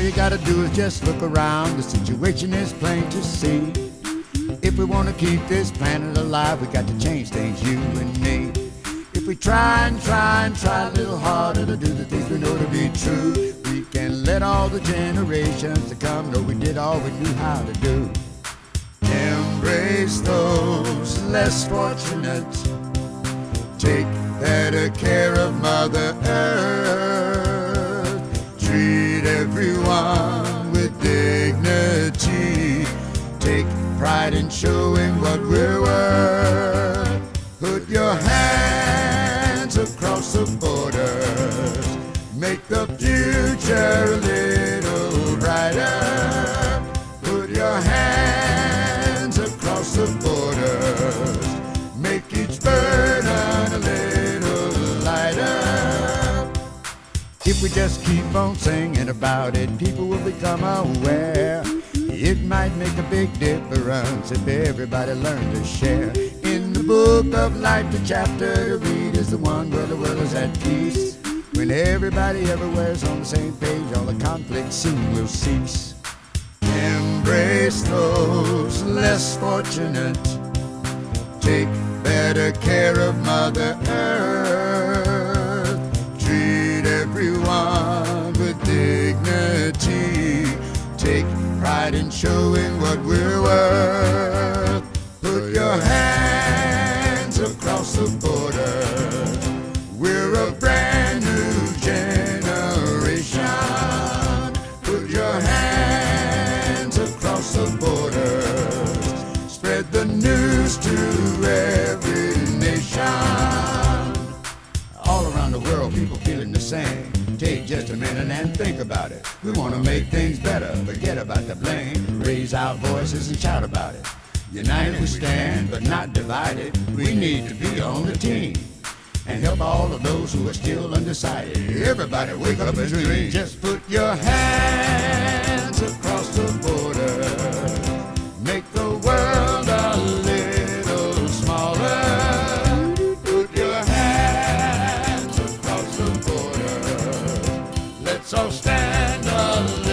All you gotta do is just look around. The situation is plain to see. If we wanna keep this planet alive, we got to change things, you and me. If we try and try and try a little harder to do the things we know to be true, we can let all the generations to come know we did all we knew how to do. Embrace those less fortunate. Take better care of Mother Earth. Pride in showing what we're worth. Put your hands across the borders. Make the future a little brighter. Put your hands across the borders. Make each burden a little lighter. If we just keep on singing about it, people will become aware. It might make a big difference if everybody learned to share. In the book of life, the chapter to read is the one where the world is at peace. When everybody everywhere is on the same page, all the conflict soon will cease. Embrace those less fortunate. Take better care of Mother Earth. Showing what we're worth. Put your hands across the border. We're a brand new generation. Put your hands across the borders. Just a minute and think about it. We want to make things better. Forget about the blame. Raise our voices and shout about it. United we stand, but not divided. We need to be on the team and help all of those who are still undecided. Everybody wake up and dream. Just put your hands So stand alone.